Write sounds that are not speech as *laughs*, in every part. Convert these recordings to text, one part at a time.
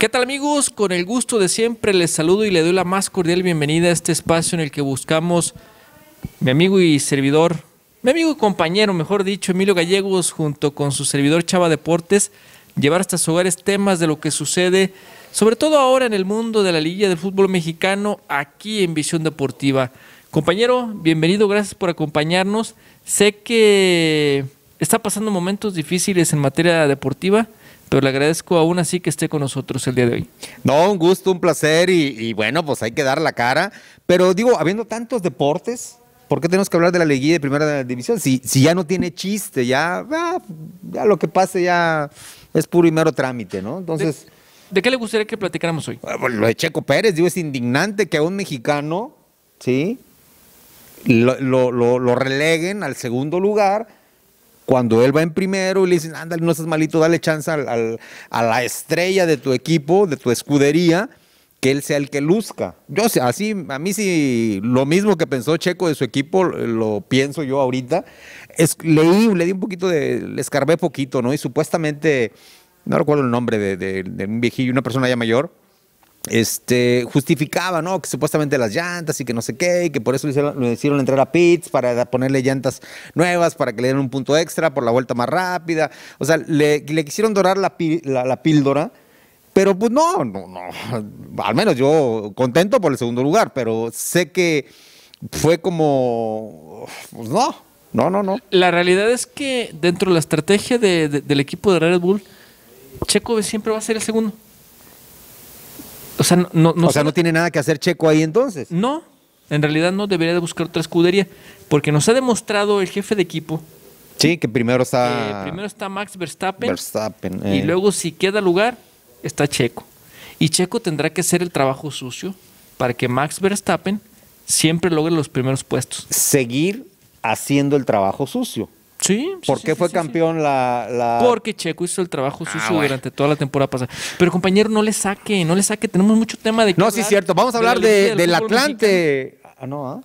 ¿Qué tal amigos? Con el gusto de siempre les saludo y le doy la más cordial bienvenida a este espacio en el que buscamos mi amigo y servidor, mi amigo y compañero, mejor dicho, Emilio Gallegos, junto con su servidor Chava Deportes, llevar hasta sus hogares temas de lo que sucede, sobre todo ahora en el mundo de la Liga del Fútbol Mexicano, aquí en Visión Deportiva. Compañero, bienvenido, gracias por acompañarnos. Sé que está pasando momentos difíciles en materia deportiva pero le agradezco aún así que esté con nosotros el día de hoy. No, un gusto, un placer y, bueno, pues hay que dar la cara. Pero digo, habiendo tantos deportes, ¿por qué tenemos que hablar de la liguilla de primera división? Si, si ya no tiene chiste, ya, ah, ya lo que pase ya es puro y mero trámite, ¿no? Entonces... ¿De, qué le gustaría que platicáramos hoy? Ah, lo de Checo Pérez, digo, es indignante que a un mexicano, ¿sí? Lo, lo, lo releguen al segundo lugar cuando él va en primero y le dicen, ándale, no estás malito, dale chance al, a la estrella de tu equipo, de tu escudería, que él sea el que luzca. Yo así, a mí sí, lo mismo que pensó Checo de su equipo, lo pienso yo ahorita. Es, leí, le di un poquito de, le escarbé poquito, ¿no? Y supuestamente, no recuerdo el nombre de, de un viejillo, una persona ya mayor, este, justificaba, ¿no? Que supuestamente las llantas y que no sé qué, y que por eso le hicieron, entrar a pits para ponerle llantas nuevas, para que le dieran un punto extra por la vuelta más rápida. O sea, le, quisieron dorar la, la, píldora, pero pues no, no, no. Al menos yo contento por el segundo lugar, pero sé que fue como, pues no, no, no, no. La realidad es que dentro de la estrategia del equipo de Red Bull, Checo siempre va a ser el segundo. O sea, no, no, o sea, no tiene nada que hacer Checo ahí entonces. No, en realidad no debería de buscar otra escudería, porque nos ha demostrado el jefe de equipo. Sí, que primero está. primero está Max Verstappen. Verstappen Y eh. luego, si queda lugar, está Checo. Y Checo tendrá que hacer el trabajo sucio para que Max Verstappen siempre logre los primeros puestos. Seguir haciendo el trabajo sucio. Sí. ¿Por qué fue campeón la, Porque Checo hizo el trabajo ah, sucio durante toda la temporada pasada. Pero compañero, no le saque, no le saque. Tenemos mucho tema de... No, sí, cierto. Vamos a hablar del Atlante. Ah, no, ¿ah?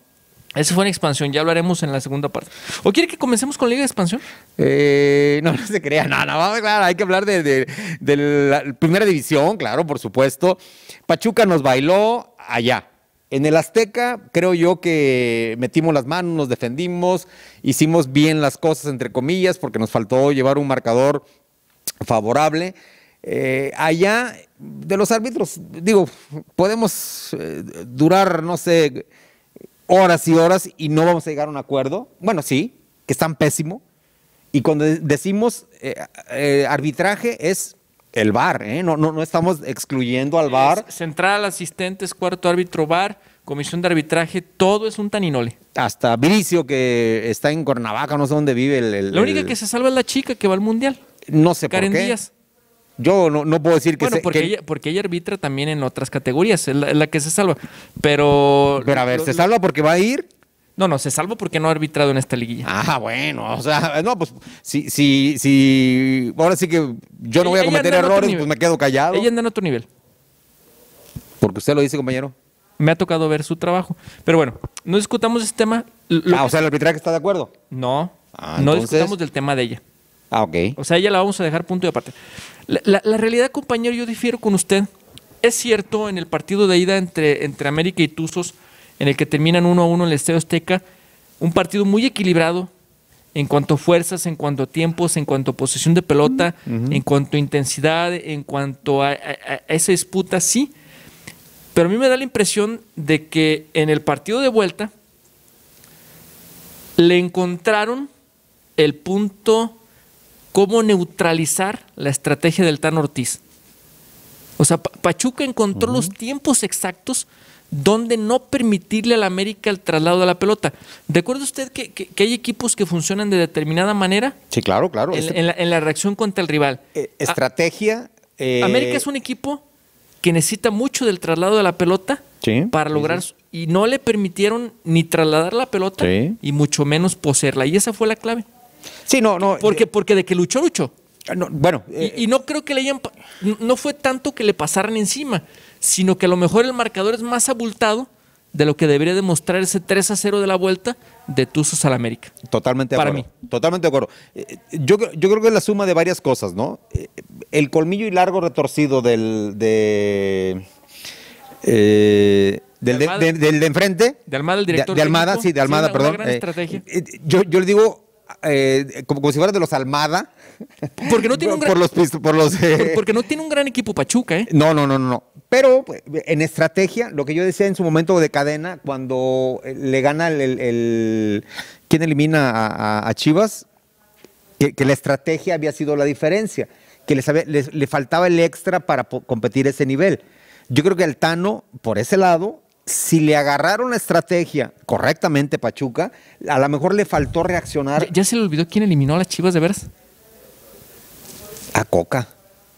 Esa fue una expansión, ya hablaremos en la segunda parte. ¿O quiere que comencemos con la Liga de Expansión? Eh, no, *laughs* no se crea, no, no, claro, hay que hablar de, de la primera división, claro, por supuesto. Pachuca nos bailó allá, en el Azteca creo yo que metimos las manos, nos defendimos, hicimos bien las cosas entre comillas porque nos faltó llevar un marcador favorable. Eh, allá de los árbitros, digo, podemos eh, durar, no sé, horas y horas y no vamos a llegar a un acuerdo. Bueno, sí, que están pésimo. Y cuando decimos eh, arbitraje es el VAR, ¿eh? no, no, no estamos excluyendo al VAR. Central, asistentes, cuarto árbitro, VAR, comisión de arbitraje, todo es un taninole. Hasta Bricio, que está en Cuernavaca, no sé dónde vive el... la única que se salva es la chica que va al Mundial. No sé por qué. Díaz. Yo no, no, puedo decir que... Bueno, porque, Ella, porque ella arbitra también en otras categorías, es la, que se salva. Pero... Pero a ver, ¿se salva porque va a ir? No, no, se salvo porque no ha arbitrado en esta liguilla. Ah, bueno, o sea, no, pues si, si, si, ahora sí que yo no voy a cometer errores, pues me quedo callado. Ella anda en otro nivel. Porque usted lo dice, compañero. Me ha tocado ver su trabajo. Pero bueno, no discutamos ese tema. ah, o sea, el arbitraje está de acuerdo. No, ah, no discutamos del tema de ella. Ah, ok. O sea, ella la vamos a dejar punto y aparte. La, realidad, compañero, yo difiero con usted. Es cierto, en el partido de ida entre, entre América y Tuzos, en el que terminan uno a uno en el Estadio Azteca. Un partido muy equilibrado en cuanto a fuerzas, en cuanto a tiempos, en cuanto a posesión de pelota, en cuanto a intensidad, en cuanto a, esa disputa, sí. Pero a mí me da la impresión de que en el partido de vuelta le encontraron el punto cómo neutralizar la estrategia del Tan Ortiz. O sea, Pachuca encontró los tiempos exactos donde no permitirle al América el traslado de la pelota. ¿Recuerda usted que, hay equipos que funcionan de determinada manera? Sí, claro, claro. En, la, reacción contra el rival. Eh, estrategia. Eh, América es un equipo que necesita mucho del traslado de la pelota para lograr... Y no le permitieron ni trasladar la pelota y mucho menos poseerla. Y esa fue la clave. Sí, no, no. Porque, eh, porque de que luchó, luchó. bueno. y, no creo que le hayan... No fue tanto que le pasaran encima sino que a lo mejor el marcador es más abultado de lo que debería demostrar ese 3 a 0 de la vuelta de Tuzos al América. Totalmente de Para acuerdo. Totalmente de acuerdo. Eh, Yo, creo- yo creo que es la suma de varias cosas, ¿no? Eh, El colmillo y largo retorcido del de, eh, del, de, del de enfrente. De Almada, el director De, de Almada, técnico. sí, de Almada, Sí, una- perdón. una gran Eh, estrategia. yo, yo le digo eh, como, como si fuera de los Almada. Porque no tiene *laughs* un por, gran, los, por los eh, porque no tiene un gran equipo Pachuca, ¿eh? No, no, no, no. Pero pues, en estrategia, lo que yo decía en su momento de cadena, cuando eh, le gana el. el- el- ¿Quién elimina a, a- a Chivas? Que, que la estrategia había sido la diferencia, que les había- les- le faltaba el extra para competir ese nivel. Yo creo que al Tano, por ese lado, si le agarraron la estrategia correctamente Pachuca, a lo mejor le faltó reaccionar ¿Ya, ya se le olvidó quién eliminó a las Chivas de veras? a Coca.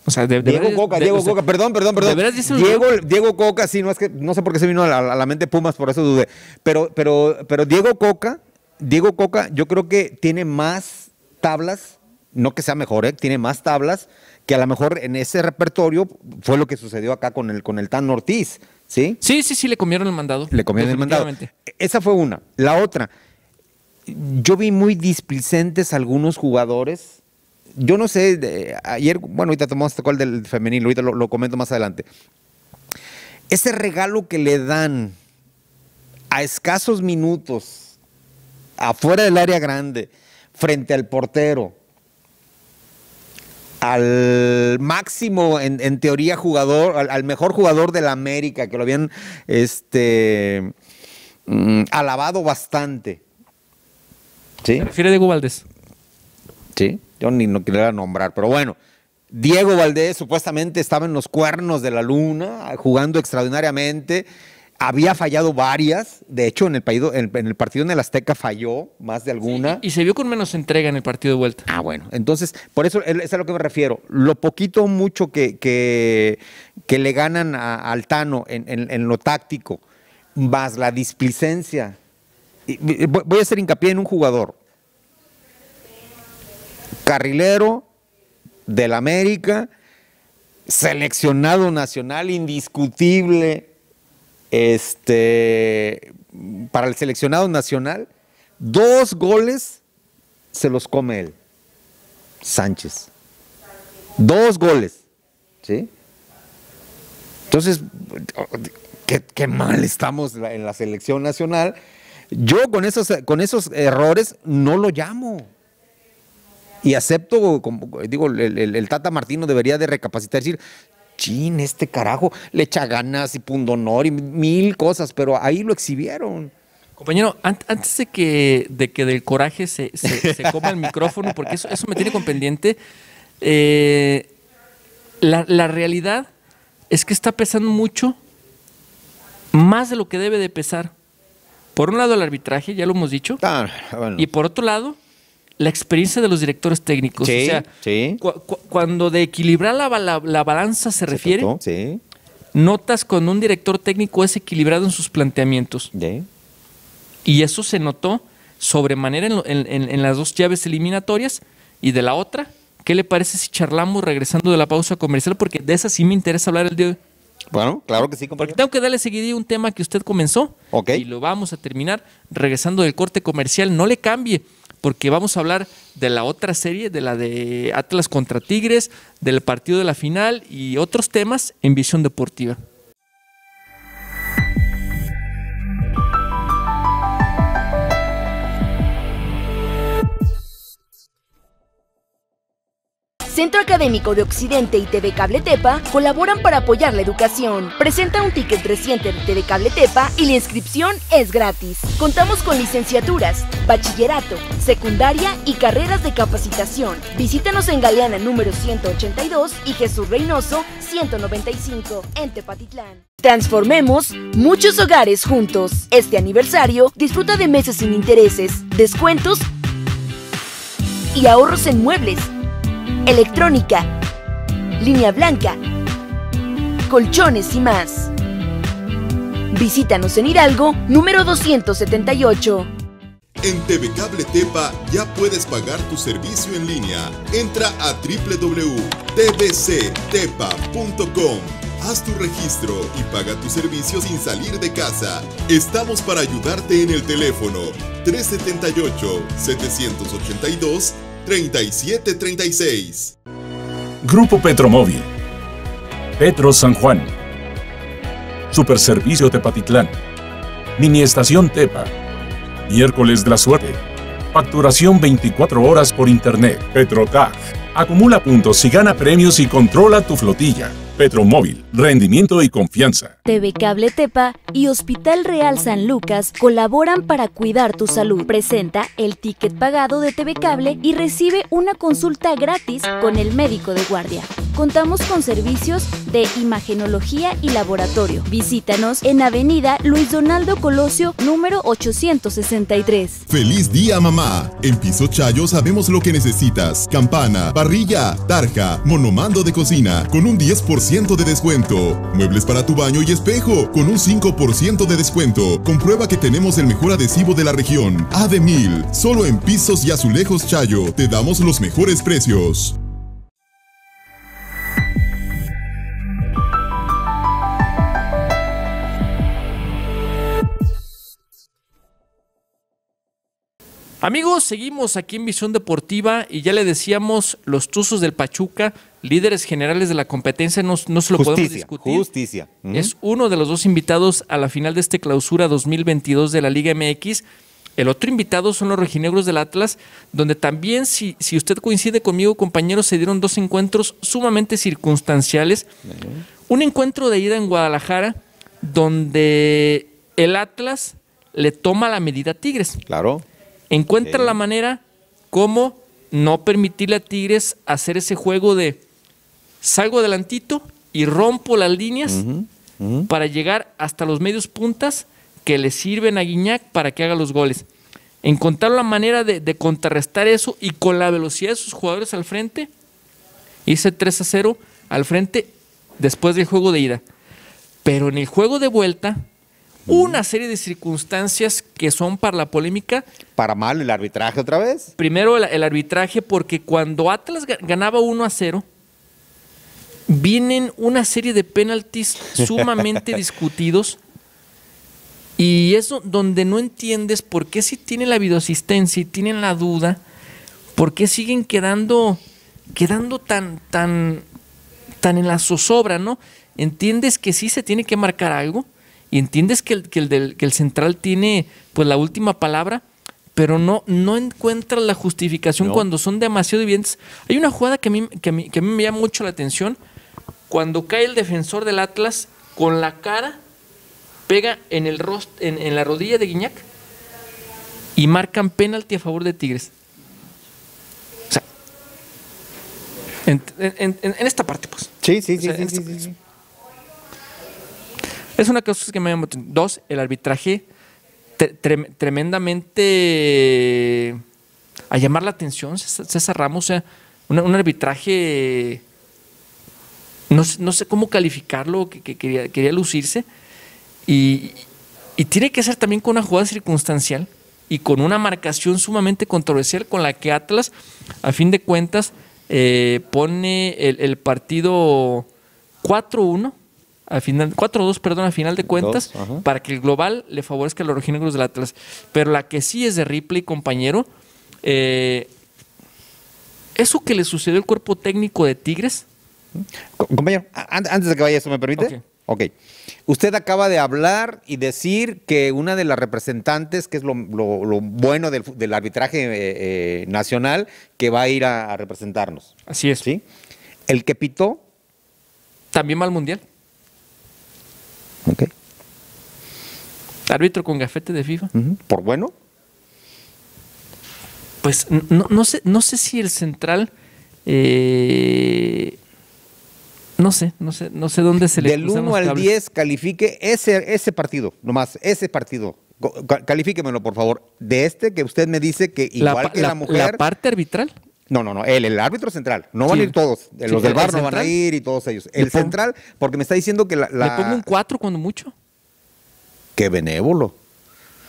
O sea, de, de Diego Coca, de- Diego o sea, Coca, perdón, perdón, perdón. Diego, Diego Coca, sí, no es que no sé por qué se vino a la, a la mente Pumas, por eso dudé. Pero, pero, pero Diego Coca, Diego Coca, yo creo que tiene más tablas, no que sea mejor, ¿eh? tiene más tablas que a lo mejor en ese repertorio fue lo que sucedió acá con el con el Tan Ortiz, ¿sí? Sí, sí, sí, le comieron el mandado. Le comieron el mandado. Esa fue una. La otra, yo vi muy displicentes algunos jugadores. Yo no sé, ayer, bueno, ahorita tomamos este cual del femenil, ahorita lo, comento más adelante. Ese regalo que le dan a escasos minutos, afuera del área grande, frente al portero, al máximo, en, en teoría, jugador, al, mejor jugador de la América, que lo habían este, mm, alabado bastante. ¿Sí? Refiere a Diego. Sí, yo ni no quería nombrar, pero bueno. Diego Valdés supuestamente estaba en los cuernos de la luna, jugando extraordinariamente. Había fallado varias. De hecho, en el, partido- en, el partido en el Azteca falló más de alguna. Y se vio con menos entrega en el partido de vuelta. Ah, bueno. Entonces, por eso es a lo que me refiero. Lo poquito o mucho que, que, que le ganan a, al Tano en, en- en lo táctico, más la displicencia. Voy a hacer hincapié en un jugador. Carrilero del América, seleccionado nacional indiscutible, este, para el seleccionado nacional, dos goles se los come él. Sánchez. Dos goles. ¿Sí? Entonces, qué, qué mal estamos en la selección nacional. Yo con esos, con esos errores no lo llamo. Y acepto, como digo, el, el- el Tata Martino debería de recapacitar y decir, chin, este carajo le echa ganas y pundonor y mil cosas, pero ahí lo exhibieron. Compañero, an- antes de que, de que del coraje se, se- se coma el micrófono, porque eso, eso me tiene con pendiente, eh, la, la realidad es que está pesando mucho, más de lo que debe de pesar. Por un lado el arbitraje, ya lo hemos dicho, Ah, bueno. y por otro lado la experiencia de los directores técnicos. Sí, o sea, sí. cu- cu- cuando de equilibrar la, la- la balanza se refiere, trató, Sí. notas cuando un director técnico es equilibrado en sus planteamientos. Y eso se notó sobremanera en, lo- en- en- en las dos llaves eliminatorias. Y de la otra, ¿qué le parece si charlamos regresando de la pausa comercial? Porque de esa sí me interesa hablar el día de hoy. Bueno, claro que sí, Porque compañero. tengo que darle seguidilla a un tema que usted comenzó. Ok. Y lo vamos a terminar regresando del corte comercial. No le cambie, porque vamos a hablar de la otra serie, de la de Atlas contra Tigres, del partido de la final y otros temas en visión deportiva. Centro Académico de Occidente y TV Cable Tepa colaboran para apoyar la educación. Presenta un ticket reciente de TV Cable Tepa y la inscripción es gratis. Contamos con licenciaturas, bachillerato, secundaria y carreras de capacitación. Visítanos en Galeana número 182 y Jesús Reynoso 195 en Tepatitlán. Transformemos muchos hogares juntos. Este aniversario disfruta de meses sin intereses, descuentos y ahorros en muebles electrónica, línea blanca, colchones y más. Visítanos en Hidalgo, número 278. En TV Cable Tepa ya puedes pagar tu servicio en línea. Entra a www.tvctepa.com. Haz tu registro y paga tu servicio sin salir de casa. Estamos para ayudarte en el teléfono 378-782-3736. Grupo Petromóvil. Petro San Juan. Superservicio Tepatitlán. Mini Estación Tepa. Miércoles de la Suerte. Facturación 24 horas por Internet. Petrotag. Acumula puntos y gana premios y controla tu flotilla. Petromóvil, rendimiento y confianza. TV Cable Tepa y Hospital Real San Lucas colaboran para cuidar tu salud. Presenta el ticket pagado de TV Cable y recibe una consulta gratis con el médico de guardia. Contamos con servicios de imagenología y laboratorio. Visítanos en Avenida Luis Donaldo Colosio, número 863. ¡Feliz día, mamá! En Piso Chayo sabemos lo que necesitas. Campana, parrilla, tarja, monomando de cocina, con un 10% de descuento. Muebles para tu baño y espejo, con un 5% de descuento. Comprueba que tenemos el mejor adhesivo de la región. Ademil, solo en Pisos y Azulejos Chayo, te damos los mejores precios. Amigos, seguimos aquí en Visión Deportiva y ya le decíamos los Tuzos del Pachuca, líderes generales de la competencia, no, no se lo podemos Justicia, discutir. justicia. Ujú. Es uno de los dos invitados a la final de este clausura 2022 de la Liga MX. El otro invitado son los rojinegros del Atlas, donde también, si, si usted coincide conmigo, compañeros, se dieron dos encuentros sumamente circunstanciales. Un encuentro de ida en Guadalajara, donde el Atlas le toma la medida a Tigres Claro. encuentra la manera como no permitirle a Tigres hacer ese juego de salgo adelantito y rompo las líneas para llegar hasta los medios puntas que le sirven a Guiñac para que haga los goles. Encontrar la manera de, de contrarrestar eso y con la velocidad de sus jugadores al frente, hice 3 a 0 al frente después del juego de ida. Pero en el juego de vuelta, una serie de circunstancias que son para la polémica Para mal el arbitraje otra vez. Primero el, el arbitraje, porque cuando Atlas ga- ganaba 1 a 0, vienen una serie de penaltis sumamente *laughs* discutidos. Y eso donde no entiendes por qué si tienen la videoasistencia y tienen la duda, por qué siguen quedando, quedando tan, tan, tan en la zozobra, ¿no? Entiendes que sí se tiene que marcar algo y entiendes que el, que el, del- que el central tiene pues la última palabra, pero no, no encuentras la justificación No. cuando son demasiado evidentes. Hay una jugada que a, mí, que, a mí, que a mí me llama mucho la atención, cuando cae el defensor del Atlas con la cara pega en el rost, en, en la rodilla de Guiñac y marcan penalti a favor de Tigres. O sea, en, en- esta parte, pues. Sí, sí, sí, O sea, sí, en sí, esta- sí, sí. Es una cosa que me llama. Dos, el arbitraje tre- trem- tremendamente a llamar la atención, César Ramos, o sea, una- un arbitraje, no, sé- no sé cómo calificarlo, que, que quería, quería lucirse, y, y tiene que ser también con una jugada circunstancial y con una marcación sumamente controversial con la que Atlas, a fin de cuentas, eh, pone el, el partido 4-1, al final, 4-2, perdón, a final de cuentas, Dos, para que el global le favorezca a los rojinegros del Atlas. Pero la que sí es de Ripley, compañero, eh, eso que le sucedió al cuerpo técnico de Tigres, Compañero, antes de que vaya, ¿eso me permite? ok. Usted acaba de hablar y decir que una de las representantes, que es lo, lo- lo bueno del, arbitraje eh, eh, nacional, que va a ir a, a representarnos. así es, ¿Sí? El que pitó, también va al Mundial. ok, Árbitro con gafete de FIFA. por bueno, Pues no, no sé, no sé si el central. eh, no sé, no sé, no sé dónde se le del cruzan 1 los al cables. 10 califique ese, ese partido, nomás, ese partido. Califíquemelo, por favor. De este que usted me dice que igual que la- la, mujer. la parte arbitral. No, no, no, él, el árbitro central. No van Sí. a ir todos. Sí, Los del el bar no van a ir y todos ellos. El central, porque me está diciendo que la. la- Le pongo un 4 cuando mucho. Qué benévolo.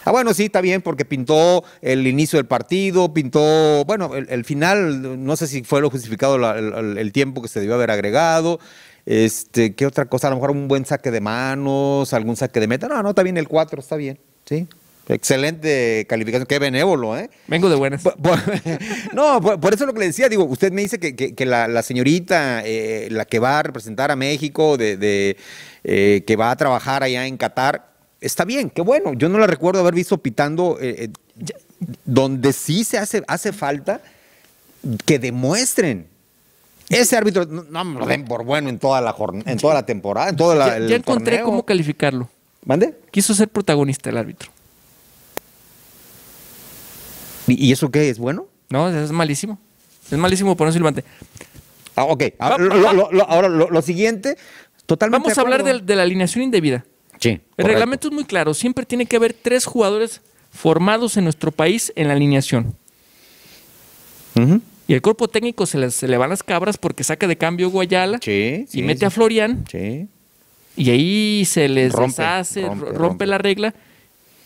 Ah, bueno, sí, está bien, porque pintó el inicio del partido, pintó, bueno, el, el final, no sé si fue lo justificado la- el, tiempo que se debió haber agregado. Este, ¿qué otra cosa? A lo mejor un buen saque de manos, algún saque de meta. No, no, está bien el 4, está bien, sí. Excelente calificación, qué benévolo, ¿eh? Vengo de buenas. Por- por- *laughs* no, por, por eso lo que le decía, digo, usted me dice que, que- que la, la señorita, eh, la que va a representar a México, de, de, eh, que va a trabajar allá en Qatar, está bien, qué bueno. Yo no la recuerdo haber visto pitando eh, eh, ya- donde sí se hace, hace falta que demuestren. Ese árbitro, no, no me lo den por bueno en toda la, en toda la temporada, en toda la, ya, el ya encontré torneo. cómo calificarlo. ¿Mande? Quiso ser protagonista el árbitro. ¿Y, eso qué es bueno? No, es malísimo. Es malísimo por un silbante. Ah, ok. Ah, Va- lo- va- lo- lo- ahora, lo, siguiente, totalmente. Vamos a hablar de, de la alineación indebida. Sí. El correcto. reglamento es muy claro. Siempre tiene que haber tres jugadores formados en nuestro país en la alineación. Y el cuerpo técnico se, les- se le van las cabras porque saca de cambio Guayala Sí, y sí, mete sí. a Florian. Sí. Y ahí se les Rompe, deshace, rompe, rompe, rompe. la regla.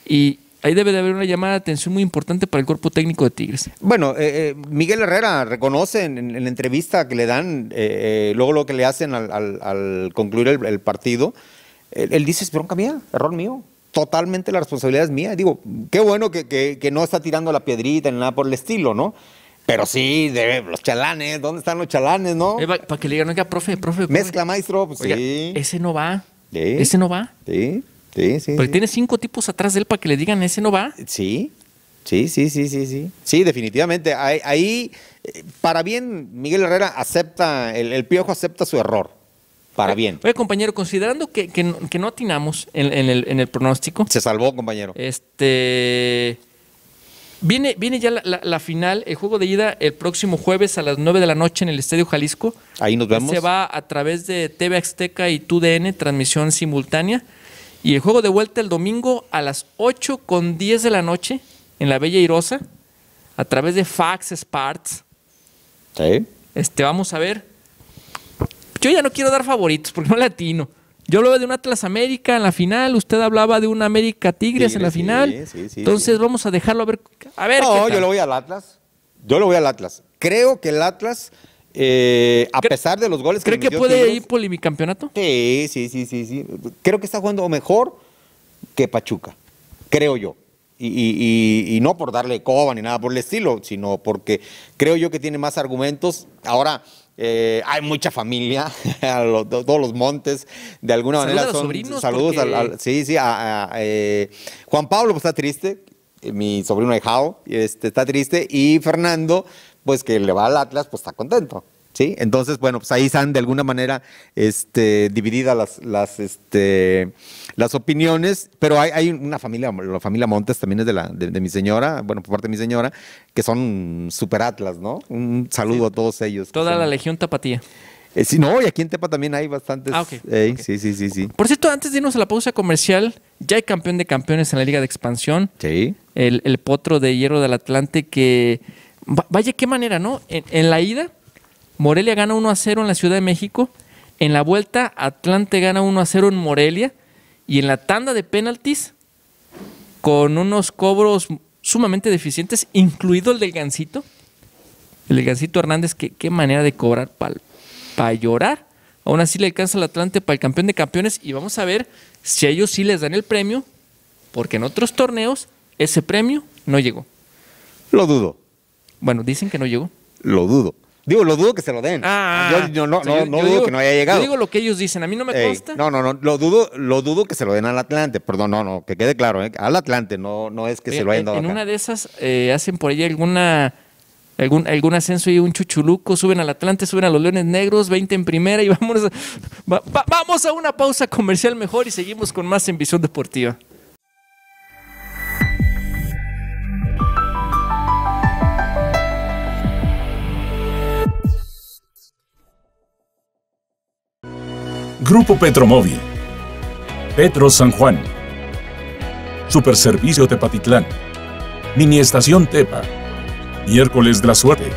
Y ahí debe de haber una llamada de atención muy importante para el cuerpo técnico de Tigres. Bueno, eh, eh, Miguel Herrera reconoce en, en la entrevista que le dan, eh, eh, luego lo que le hacen al, al- al concluir el, el partido, él, él dice, es bronca mía, error mío. Totalmente la responsabilidad es mía. Digo, qué bueno que, que- que no está tirando la piedrita ni nada por el estilo, ¿no? Pero sí, los chalanes, ¿dónde están los chalanes, no? Eh, para que le digan, oiga, profe, profe. profe. Mezcla, maestro, pues Oiga, sí. ese no va. Sí. Ese no va. Sí, sí, sí. Porque sí. tiene cinco tipos atrás de él para que le digan, ese no va. Sí, sí, sí, sí, sí, sí. Sí, definitivamente. Ahí, ahí, eh, para bien, Miguel Herrera acepta, el, el piojo acepta su error. Para bien. Oye, compañero, considerando que, que no, que no atinamos en, en el, en el pronóstico, Se salvó, compañero. este. Viene, viene ya la, la- la final, el juego de ida el próximo jueves a las 9 de la noche en el Estadio Jalisco. Ahí nos vemos. Se va a través de TV Azteca y TUDN, transmisión simultánea. Y el juego de vuelta el domingo a las 8 con 10 de la noche en la Bella Irosa, a través de Fax Sports. Sí. Este, vamos a ver. Yo ya no quiero dar favoritos porque no latino. Yo hablaba de un Atlas América en la final, usted hablaba de un América Tigres, en la sí, final. sí, sí, Entonces sí. vamos a dejarlo a ver. A ver. No, yo le voy al Atlas. Yo le voy al Atlas. Creo que el Atlas, eh, a ¿Cree- pesar de los goles que ¿Cree que puede Tigres- ir por el bicampeonato? Sí, sí, sí, sí, sí. Creo que está jugando mejor que Pachuca, creo yo. Y, y- y- y no por darle coba ni nada por el estilo, sino porque creo yo que tiene más argumentos. Ahora, eh, hay mucha familia, *laughs* a lo- to- todos los montes, de alguna Saluda manera a los son sobrinos, saludos porque- al, al- sí, sí, a- a- eh, Juan Pablo pues, está triste, eh, mi sobrino Jao, este, está triste, y Fernando, pues que le va al Atlas, pues está contento. ¿Sí? Entonces, bueno, pues ahí están de alguna manera este, divididas las, las, este, las opiniones, pero hay, hay una familia, la familia Montes también es de, la, de, de mi señora, bueno, por parte de mi señora, que son super Atlas, ¿no? Un saludo a todos ellos. Toda son- la legión tapatía. Eh, sí, no, y aquí en Tepa también hay bastantes. Ah, ok, Ey, ok. Sí, sí, sí, sí. Por cierto, antes de irnos a la pausa comercial, ya hay campeón de campeones en la Liga de Expansión. Sí. el, el potro de hierro del Atlante que va- vaya qué manera, ¿no? En, en la ida, Morelia gana 1 a 0 en la Ciudad de México. En la vuelta, Atlante gana 1 a 0 en Morelia. Y en la tanda de penaltis, con unos cobros sumamente deficientes, incluido el del Gancito. El del Gancito Hernández, que qué manera de cobrar para llorar. Aún así le alcanza al Atlante para el campeón de campeones. Y vamos a ver si a ellos sí les dan el premio, porque en otros torneos ese premio no llegó. Lo dudo. Bueno, dicen que no llegó. Lo dudo. Digo, lo dudo que se lo den. Ah, yo, yo no, o sea, no, yo- no yo dudo digo- que no haya llegado. Yo digo lo que ellos dicen, a mí no me Ey, consta. no, no, no, lo dudo, lo dudo que se lo den al Atlante. Perdón, no, no, que quede claro, ¿eh? al Atlante, no, no es que Oye, se lo hayan dado en acá. una de esas eh, hacen por ahí alguna algún, algún ascenso y un chuchuluco, suben al Atlante, suben a los Leones Negros, 20 en primera y *laughs* vámonos a, va- va- vamos a una pausa comercial mejor y seguimos con más en Visión Deportiva. Grupo Petromóvil. Petro San Juan. Superservicio Tepatitlán. Mini Estación Tepa. Miércoles de la Suerte.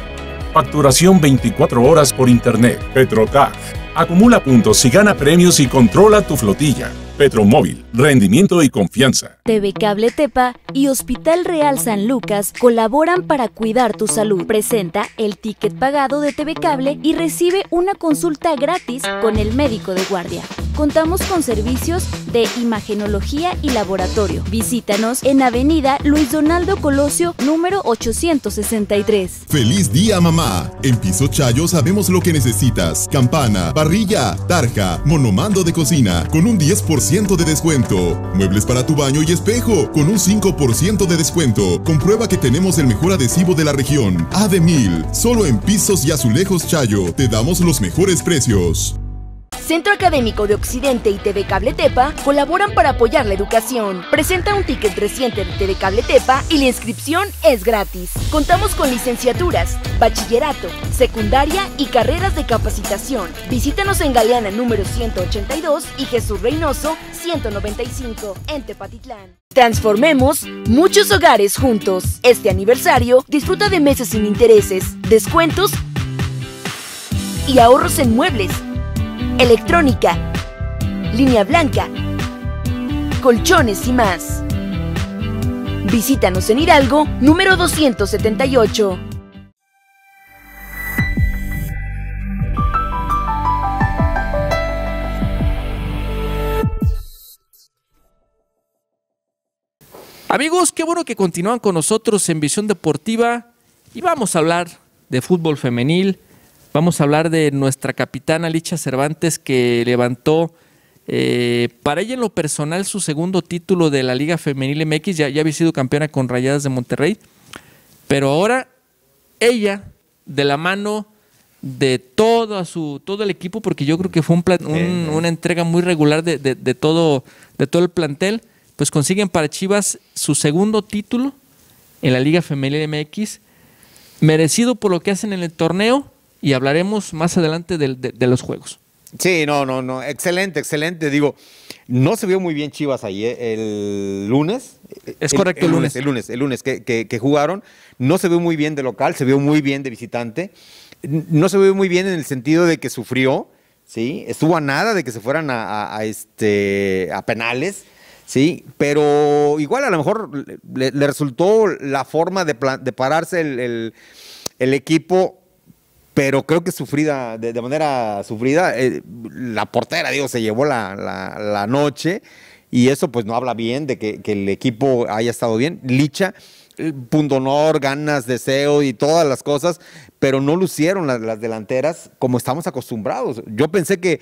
Facturación 24 horas por Internet. Petrotag. Acumula puntos y gana premios y controla tu flotilla. Petromóvil, rendimiento y confianza. TV Cable Tepa y Hospital Real San Lucas colaboran para cuidar tu salud. Presenta el ticket pagado de TV Cable y recibe una consulta gratis con el médico de guardia. Contamos con servicios de imagenología y laboratorio. Visítanos en Avenida Luis Donaldo Colosio, número 863. ¡Feliz día, mamá! En Piso Chayo sabemos lo que necesitas. Campana, parrilla, tarja, monomando de cocina, con un 10% de descuento. Muebles para tu baño y espejo, con un 5% de descuento. Comprueba que tenemos el mejor adhesivo de la región. Ademil, solo en Pisos y Azulejos Chayo, te damos los mejores precios. Centro Académico de Occidente y TV Cable Tepa colaboran para apoyar la educación. Presenta un ticket reciente de TV Cable Tepa y la inscripción es gratis. Contamos con licenciaturas, bachillerato, secundaria y carreras de capacitación. Visítanos en Galeana número 182 y Jesús Reynoso 195 en Tepatitlán. Transformemos muchos hogares juntos. Este aniversario disfruta de meses sin intereses, descuentos y ahorros en muebles electrónica, línea blanca, colchones y más. Visítanos en Hidalgo, número 278. Amigos, qué bueno que continúan con nosotros en Visión Deportiva y vamos a hablar de fútbol femenil. Vamos a hablar de nuestra capitana Licha Cervantes que levantó eh, para ella en lo personal su segundo título de la Liga Femenil MX. Ya, ya había sido campeona con Rayadas de Monterrey. Pero ahora ella, de la mano de todo, su, todo el equipo, porque yo creo que fue un plan, un, una entrega muy regular de, de, de, todo, de todo el plantel, pues consiguen para Chivas su segundo título en la Liga Femenil MX, merecido por lo que hacen en el torneo y hablaremos más adelante de, de, de, los juegos. Sí, no, no, no, excelente, excelente. Digo, no se vio muy bien Chivas ahí ¿eh? el lunes. Es el, correcto, el, lunes. El lunes, el lunes que, que, que, jugaron. No se vio muy bien de local, se vio muy bien de visitante. No se vio muy bien en el sentido de que sufrió, ¿sí? Estuvo a nada de que se fueran a, a, a este, a penales. Sí, pero igual a lo mejor le, le resultó la forma de, de pararse el, el, equipo, pero creo que sufrida, de, manera sufrida. Eh, la portera, digo, se llevó la, la, noche y eso pues no habla bien de que, que el equipo haya estado bien. Licha, eh, punto honor, ganas, deseo y todas las cosas, pero no lucieron las, las delanteras como estamos acostumbrados. Yo pensé que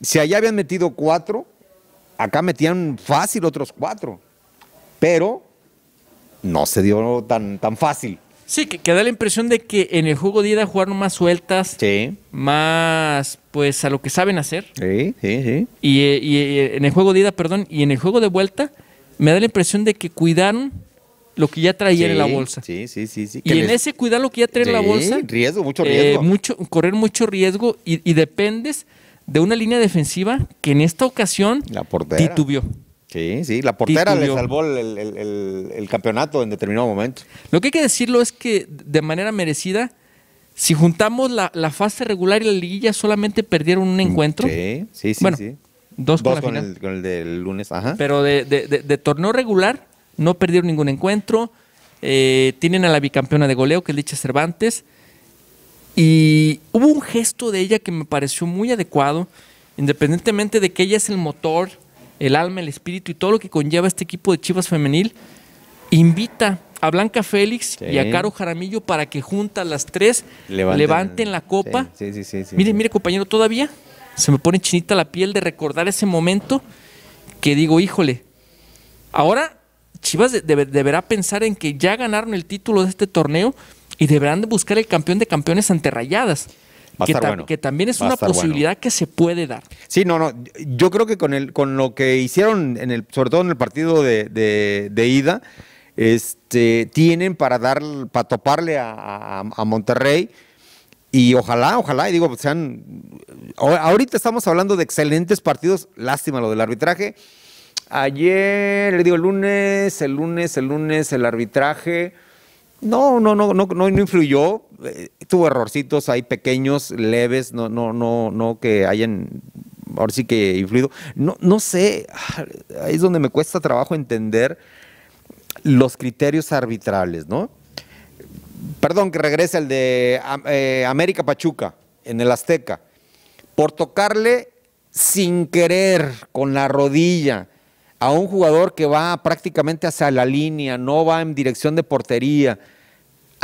si allá habían metido cuatro, acá metían fácil otros cuatro, pero no se dio tan, tan fácil. Sí, que, que, da la impresión de que en el juego de ida jugaron más sueltas, sí. más pues a lo que saben hacer. Sí, sí, sí. Y, y, en el juego de ida, perdón, y en el juego de vuelta, me da la impresión de que cuidaron lo que ya traían sí, en la bolsa. Sí, sí, sí. sí. Y en les... ese cuidar lo que ya sí, en la bolsa. Riesgo, mucho riesgo. Eh, mucho, correr mucho riesgo y, y dependes de una línea defensiva que en esta ocasión la titubió. Sí, sí, la portera le salvó el, el, el, el, campeonato en determinado momento. Lo que hay que decirlo es que de manera merecida, si juntamos la, la fase regular y la liguilla, solamente perdieron un encuentro. Sí, sí, sí. Bueno, sí. dos, dos con, con, el, con, el, del lunes, ajá. Pero de, de, de, de torneo regular no perdieron ningún encuentro. Eh, tienen a la bicampeona de goleo, que es Licha Cervantes. Y hubo un gesto de ella que me pareció muy adecuado, independientemente de que ella es el motor, el alma, el espíritu y todo lo que conlleva este equipo de Chivas Femenil. Invita a Blanca Félix sí. y a Caro Jaramillo para que juntas las tres levanten, levanten la copa. Sí, sí, mire, mire, compañero, todavía se me pone chinita la piel de recordar ese momento que digo, híjole, ahora Chivas de, de, deberá pensar en que ya ganaron el título de este torneo y deberán de buscar el campeón de campeones ante Rayadas. Que, ta bueno. que, también es una posibilidad bueno. que se puede dar. Sí, no, no. Yo creo que con el, con lo que hicieron en el, sobre todo en el partido de, de, de ida, este, tienen para dar, para toparle a, a, a, Monterrey. Y ojalá, ojalá, y digo, sean. Ahorita estamos hablando de excelentes partidos. Lástima lo del arbitraje. Ayer, le digo, el lunes, el lunes, el lunes, el arbitraje no, no, no, no, no, influyó. Eh, tuvo errorcitos ahí pequeños, leves, no, no, no, no que hayan ahora sí que influido. No, no sé, ahí es donde me cuesta trabajo entender los criterios arbitrales, ¿no? Perdón, que regrese el de eh, América Pachuca, en el Azteca. Por tocarle sin querer con la rodilla a un jugador que va prácticamente hacia la línea, no va en dirección de portería,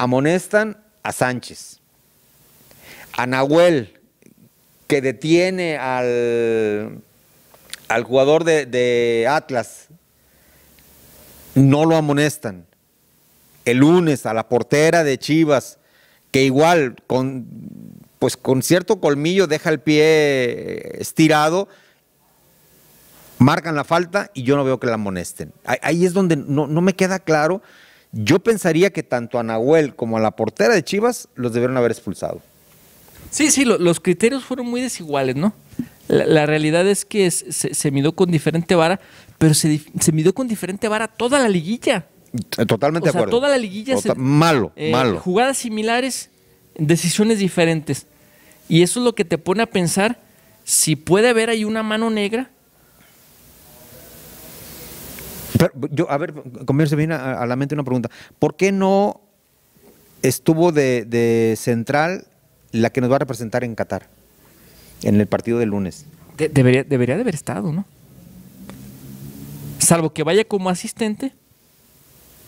amonestan a Sánchez. A Nahuel, que detiene al, al jugador de, Atlas, no lo amonestan. El lunes a la portera de Chivas, que igual con, pues con cierto colmillo deja el pie estirado, marcan la falta y yo no veo que la amonesten. Ahí es donde no, me queda claro. Yo pensaría que tanto a Nahuel como a la portera de Chivas los debieron haber expulsado. Sí, sí, los criterios fueron muy desiguales, ¿no? La, realidad es que se, se, midió con diferente vara, pero se, se midió con diferente vara toda la liguilla. Totalmente de acuerdo. Toda la liguilla. malo, eh, malo. Jugadas similares, decisiones diferentes. Y eso es lo que te pone a pensar si puede haber ahí una mano negra pero yo, a ver, conmigo se viene a, la mente una pregunta. ¿Por qué no estuvo de, central la que nos va a representar en Qatar, en el partido del lunes? debería, debería de haber estado, ¿no? Salvo que vaya como asistente.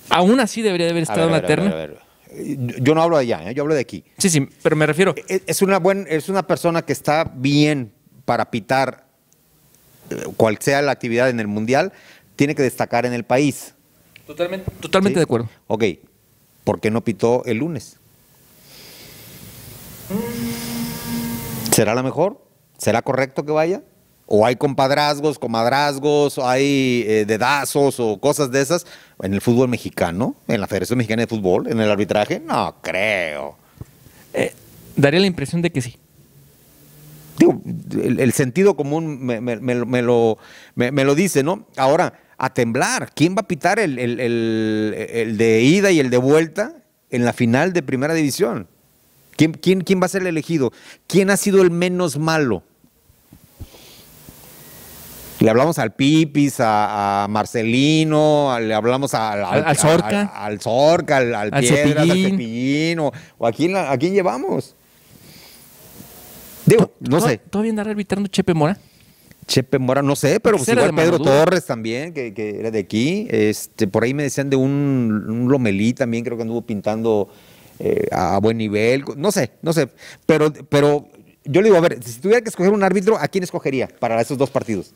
Aún así debería de haber estado en la terna. Yo no hablo de allá, ¿eh? yo hablo de aquí. Sí, sí, pero me refiero. E, es una, buen, es una persona que está bien para pitar eh, cual sea la actividad en el Mundial, tiene que destacar en el país. Totalmente, totalmente de acuerdo. Ok, ¿por qué no pitó el lunes? ¿Será la mejor? ¿Será correcto que vaya? ¿O hay compadrazgos, comadrazgos, o hay eh, dedazos o cosas de esas en el fútbol mexicano, en la Federación Mexicana de Fútbol, en el arbitraje? No creo. Eh, daría la impresión de que sí. Digo, el, sentido común me, lo, me, lo, dice, ¿no? Ahora, a temblar. ¿Quién va a pitar el, de ida y el de vuelta en la final de primera división? ¿Quién, quién, quién va a ser el elegido? ¿Quién ha sido el menos malo? Le hablamos al Pipis, a, Marcelino, le hablamos al, al, Zorca, al, Zorca, al, al, Piedras, al o, a, quién, a quién llevamos. Digo, no sé. ¿Todavía andará arbitrando Chepe Mora? Chepe Mora, no sé, pero pues igual Pedro Torres también, que, era de aquí. Este, por ahí me decían de un, Lomelí también, creo que anduvo pintando eh, a buen nivel. No sé, no sé. Pero, pero yo le digo, a ver, si tuviera que escoger un árbitro, ¿a quién escogería para esos dos partidos?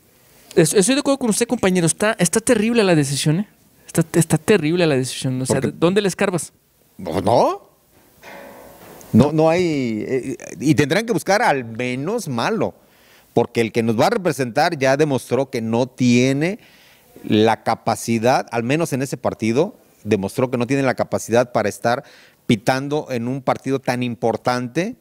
Estoy de acuerdo con usted, compañero. Está, está terrible la decisión, ¿eh? Está, está terrible la decisión. O sea, ¿dónde le escarbas? Pues no. No, no hay. Eh, y tendrán que buscar al menos malo porque el que nos va a representar ya demostró que no tiene la capacidad, al menos en ese partido, demostró que no tiene la capacidad para estar pitando en un partido tan importante,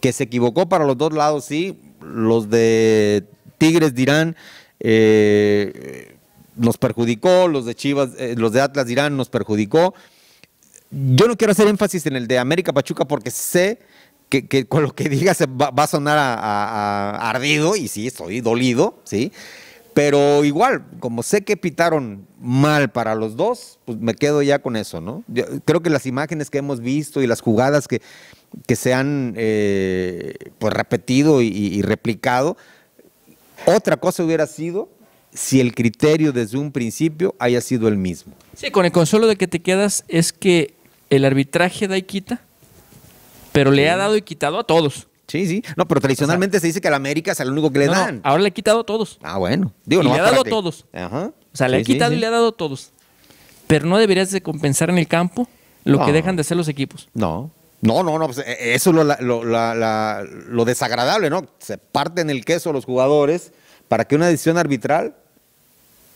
que se equivocó para los dos lados, sí, los de Tigres dirán, eh, nos perjudicó, los de Chivas, eh, los de Atlas dirán, nos perjudicó. Yo no quiero hacer énfasis en el de América Pachuca porque sé que, con lo que digas va, va a sonar a, ardido, y sí, estoy dolido, ¿sí? Pero igual, como sé que pitaron mal para los dos, pues me quedo ya con eso, ¿no? creo que las imágenes que hemos visto y las jugadas que, que se han eh, pues repetido y, replicado, otra cosa hubiera sido si el criterio desde un principio haya sido el mismo. Sí, con el consuelo de que te quedas es que el arbitraje da y quita pero le ha dado y quitado a todos. Sí, sí. No, pero tradicionalmente se dice que al América es el único que le dan. ahora le ha quitado a todos. Ah, bueno. Digo, y le ha dado a todos. Ajá. O sea, le ha quitado y le ha dado a todos. Pero no deberías de compensar en el campo lo que dejan de hacer los equipos. No. No, no, no. Pues, eh, eso es lo, lo desagradable, ¿no? Se parten el queso los jugadores para que una decisión arbitral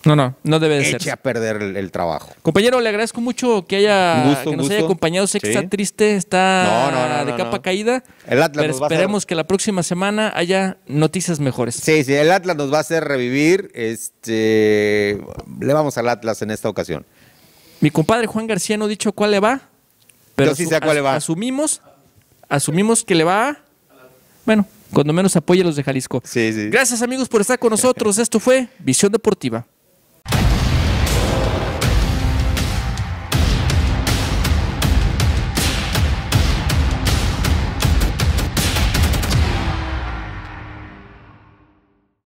no, no, no debe de ser. Eche a perder el, trabajo. Compañero, le agradezco mucho que haya que nos haya acompañado. Sé que está triste, está de capa caída. El Atlas pero esperemos que la próxima semana haya noticias mejores. Sí, sí, el Atlas nos va a hacer revivir. Este, le vamos al Atlas en esta ocasión. Mi compadre Juan García no ha dicho cuál le va, pero Yo sí sé a cuál le va. Asumimos, asumimos que le va. Bueno, Cuando menos apoya a los de Jalisco. Sí, sí. Gracias amigos por estar con nosotros. Esto fue Visión Deportiva.